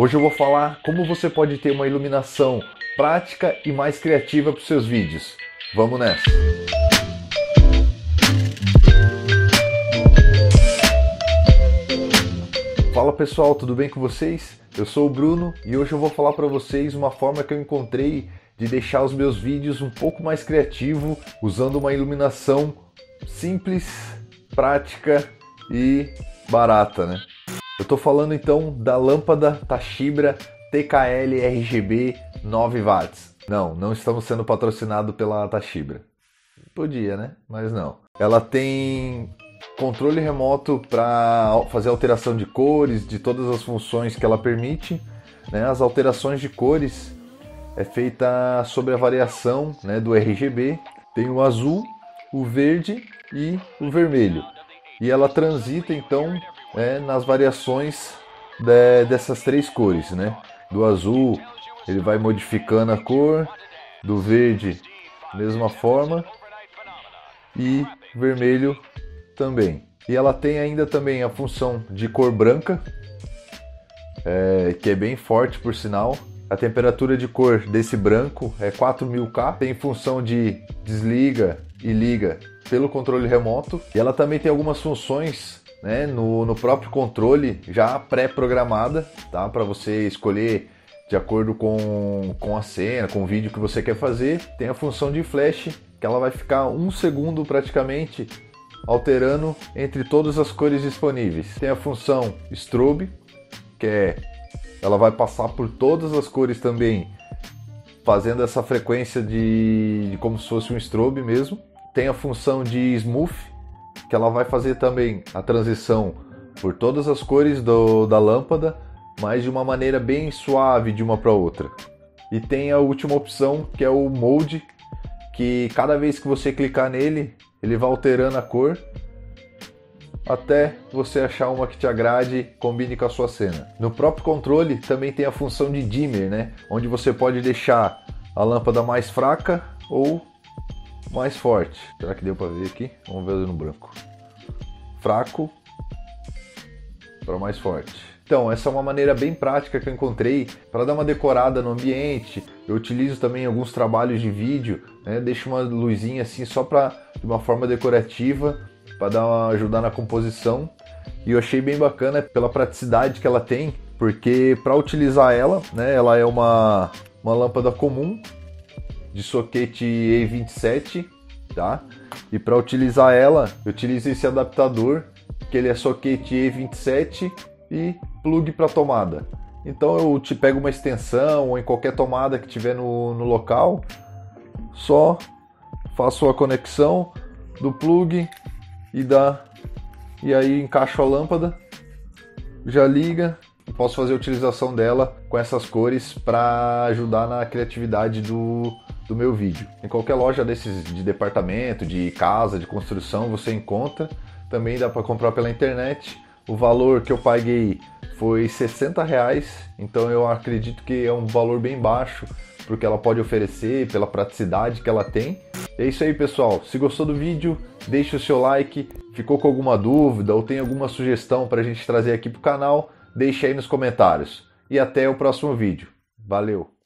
Hoje eu vou falar como você pode ter uma iluminação prática e mais criativa para os seus vídeos. Vamos nessa! Fala pessoal, tudo bem com vocês? Eu sou o Bruno e hoje eu vou falar para vocês uma forma que eu encontrei de deixar os meus vídeos um pouco mais criativo usando uma iluminação simples, prática e barata, né? Eu estou falando então da lâmpada Tashibra TKL RGB 9 watts. Não, não estamos sendo patrocinados pela Tashibra. Podia, né? Mas não. Ela tem controle remoto para fazer alteração de cores, de todas as funções que ela permite. Né? As alterações de cores é feita sobre a variação né, do RGB. Tem o azul, o verde e o vermelho. E ela transita então é, nas variações de, dessas três cores, né? Do azul ele vai modificando a cor, do verde mesma forma e vermelho também. E ela tem ainda também a função de cor branca, é, que é bem forte por sinal. A temperatura de cor desse branco é 4000K, tem função de desliga e liga pelo controle remoto. E ela também tem algumas funções né, no, no próprio controle já pré-programada, tá? Para você escolher de acordo com, com a cena, com o vídeo que você quer fazer. Tem a função de flash, que ela vai ficar um segundo praticamente alterando entre todas as cores disponíveis. Tem a função strobe, que é ela vai passar por todas as cores também, fazendo essa frequência de, de como se fosse um strobe mesmo. Tem a função de smooth, que ela vai fazer também a transição por todas as cores do, da lâmpada, mas de uma maneira bem suave de uma para outra. E tem a última opção que é o mode, que cada vez que você clicar nele, ele vai alterando a cor até você achar uma que te agrade, combine com a sua cena. No próprio controle também tem a função de dimmer, né? Onde você pode deixar a lâmpada mais fraca ou mais forte. Será que deu para ver aqui? Vamos ver no branco. Fraco para mais forte. Então, essa é uma maneira bem prática que eu encontrei para dar uma decorada no ambiente. Eu utilizo também alguns trabalhos de vídeo, né? deixo uma luzinha assim só para de uma forma decorativa para dar uma, ajudar na composição. E eu achei bem bacana pela praticidade que ela tem, porque para utilizar ela, né, ela é uma, uma lâmpada comum de soquete E27, tá? E para utilizar ela, eu utilizo esse adaptador, que ele é soquete E27 e plug para tomada. Então eu te pego uma extensão ou em qualquer tomada que tiver no, no local, só faço a conexão do plug e dá e aí encaixo a lâmpada, já liga, posso fazer a utilização dela com essas cores para ajudar na criatividade do, do meu vídeo. Em qualquer loja desses de departamento, de casa, de construção, você encontra. Também dá para comprar pela internet. O valor que eu paguei foi 60 reais, então eu acredito que é um valor bem baixo porque ela pode oferecer, pela praticidade que ela tem. É isso aí, pessoal. Se gostou do vídeo, deixe o seu like. Ficou com alguma dúvida ou tem alguma sugestão para a gente trazer aqui para o canal? Deixe aí nos comentários. E até o próximo vídeo. Valeu!